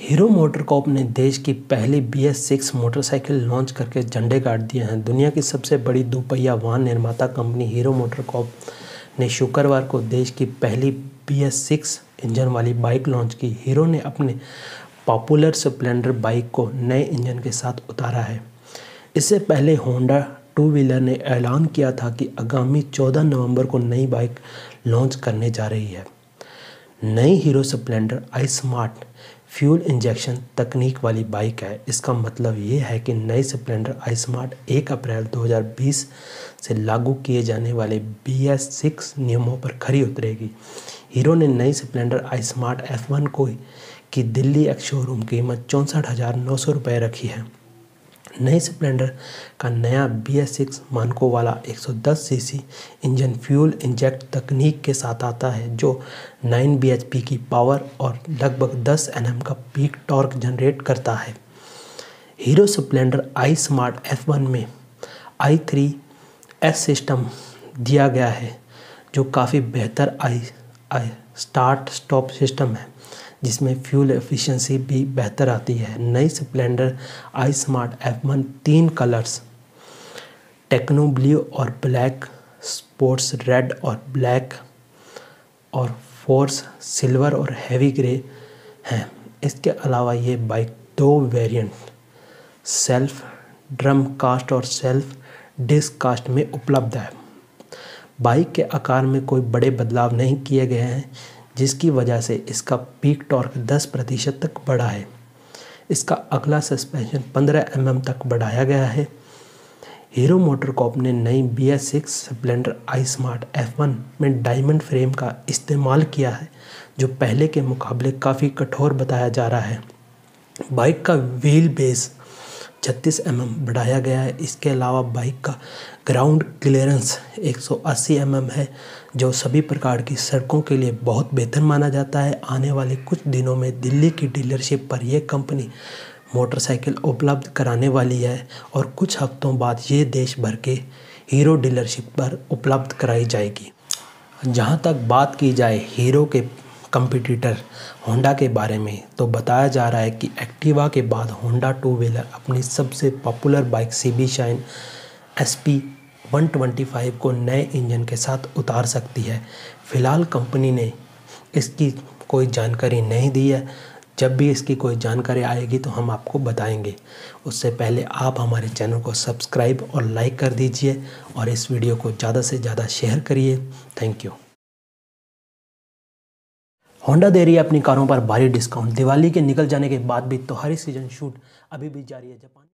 Hero motor MotoCorp ने देश की पहली B S six motorcycle launch करके झंडे गाड़ दिए हैं। दुनिया की सबसे बड़ी दोपहिया वाहन निर्माता कंपनी हीरो मोटर मोटरकॉप ने शुक्रवार को देश की पहली बी एस सिक्स इंजन वाली बाइक लॉन्च की। हीरो ने अपने पॉपुलर स्प्लेंडर बाइक को नए इंजन के साथ उतारा है। इससे पहले होंडा टू व्हीलर ने ऐलान किया था कि आगामी 14 नवंबर को नई बाइक लॉन्च करने जा रही है। नई Hero Splendor, i smart fuel injection तकनीक वाली बाइक है। इसका मतलब ये है कि नई स्प्लेंडर आई स्मार्ट एक अप्रैल 2020 से लागू किए जाने वाले बी एस सिक्स नियमों पर खरी उतरेगी। हीरो ने नई Splendor i smart F one को की दिल्ली एक्स शोरूम कीमत चौंसठ हज़ार नौ सौ रुपये रखी है। नई स्प्लेंडर का नया बी एस सिक्स मानकों वाला 110 सीसी इंजन फ्यूल इंजेक्ट तकनीक के साथ आता है, जो 9 bhp की पावर और लगभग 10 एनएम का पीक टॉर्क जनरेट करता है। Hero Splendor i smart F one में आई थ्री एस सिस्टम दिया गया है, जो काफ़ी बेहतर i i start stop system है। जिसमें फ्यूल एफिशिएंसी भी बेहतर आती है। नई Splendor i smart F one तीन कलर्स, टेक्नो ब्लू और ब्लैक, स्पोर्ट्स रेड और ब्लैक और फोर्स सिल्वर और हैवी ग्रे हैं। इसके अलावा ये बाइक दो वेरिएंट, सेल्फ ड्रम कास्ट और सेल्फ डिस्क कास्ट में उपलब्ध है। बाइक के आकार में कोई बड़े बदलाव नहीं किए गए हैं। जिसकी वजह से इसका पीक टॉर्क 10 प्रतिशत तक बढ़ा है। इसका अगला सस्पेंशन 15 एम तक बढ़ाया गया है। हीरो मोटरकॉप ने नई B S six Splendor i smart F one में डायमंड फ्रेम का इस्तेमाल किया है, जो पहले के मुकाबले काफ़ी कठोर बताया जा रहा है। बाइक का व्हील बेस छत्तीस एम mm बढ़ाया गया है। इसके अलावा बाइक का ग्राउंड क्लियरेंस 180 एम mm है, जो सभी प्रकार की सड़कों के लिए बहुत बेहतर माना जाता है। आने वाले कुछ दिनों में दिल्ली की डीलरशिप पर यह कंपनी मोटरसाइकिल उपलब्ध कराने वाली है और कुछ हफ्तों बाद ये देश भर के हीरो डीलरशिप पर उपलब्ध कराई जाएगी। जहाँ तक बात की जाए हीरो के कंपटीटर होंडा के बारे में। तो बताया जा रहा है कि एक्टिवा के बाद होंडा टू व्हीलर अपनी सबसे popular bike C B Shine S P one twenty five को नए इंजन के साथ उतार सकती है। फ़िलहाल कंपनी ने इसकी कोई जानकारी नहीं दी है। जब भी इसकी कोई जानकारी आएगी तो हम आपको बताएँगे। उससे पहले आप हमारे चैनल को सब्सक्राइब और लाइक कर दीजिए और इस वीडियो को ज़्यादा से ज़्यादा शेयर करिए। Thank you. होंडा दे रही है अपनी कारों पर भारी डिस्काउंट दिवाली के निकल जाने के बाद भी तो हर सीज़न शूट अभी भी जारी है जापान।